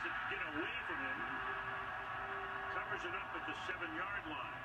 Eli has to get away from him. Covers it up at the seven-yard line.